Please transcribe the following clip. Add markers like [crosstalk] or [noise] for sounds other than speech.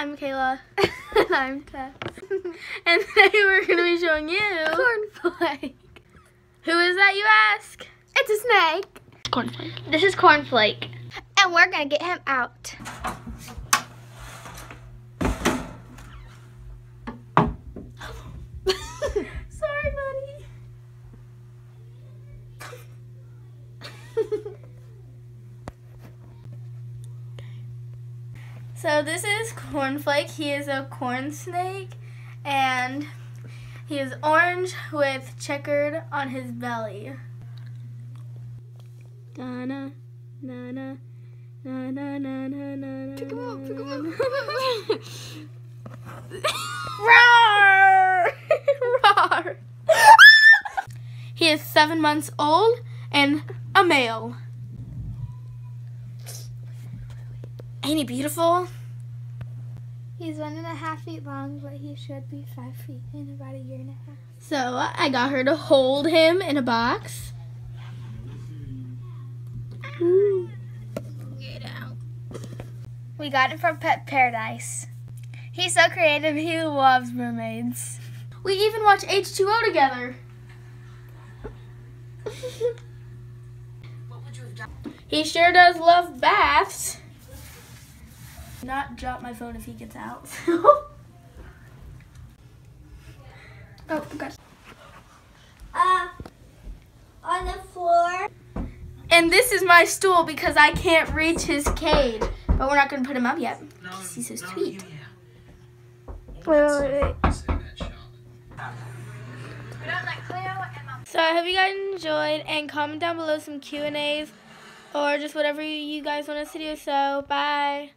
I'm Kayla. [laughs] and I'm Tess. [laughs] and today we're going to be showing you. Cornflake. Who is that, you ask? It's a snake. Cornflake. This is Cornflake. And we're going to get him out. [laughs] Sorry, buddy. So this is Cornflake. He is a corn snake, and he is orange with checkered on his belly. Na na na na na na na na. Him [laughs] him! Roar! [laughs] Roar! [laughs] he is seven months old and a male. Ain't he beautiful? He's one and a half feet long, but he should be five feet in about a year and a half. So I got her to hold him in a box. Get out. We got it from Pet Paradise. He's so creative, he loves mermaids. We even watch H2O together. [laughs] He sure does love baths. Not drop my phone if he gets out. [laughs] Oh, God. Uh, on the floor. and this is my stool because I can't reach his cage. But we're not going to put him up yet. because He's so sweet. Wait, wait, wait. So I hope you guys enjoyed and comment down below some Q&As or just whatever you guys want us to do. So bye.